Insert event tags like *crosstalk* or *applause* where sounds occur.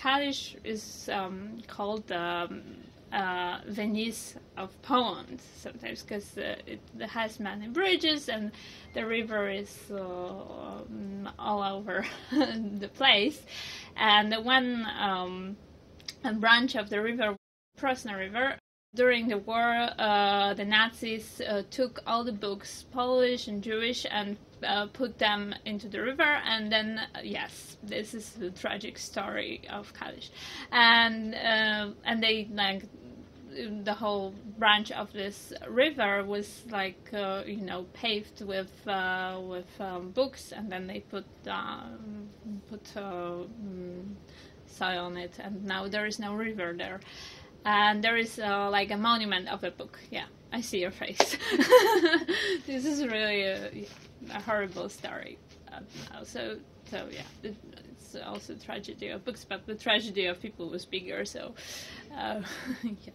Kalisz is um, called um, uh, Venice of Poland sometimes because uh, it has many bridges and the river is uh, um, all over *laughs* the place. And one um, branch of the river, Prosna River, during the war, uh, the Nazis uh, took all the books, Polish and Jewish, and uh, put them into the river. And then, uh, yes, this is the tragic story of Kalisz, and uh, and they like the whole branch of this river was like uh, you know paved with with um, books, and then they put put mm, soil on it, and now there is no river there and there is uh, like a monument of a book. Yeah, I see your face. *laughs* this is really a, a horrible story. Uh, so, so yeah, it, it's also tragedy of books, but the tragedy of people was bigger. So, uh, *laughs* yeah.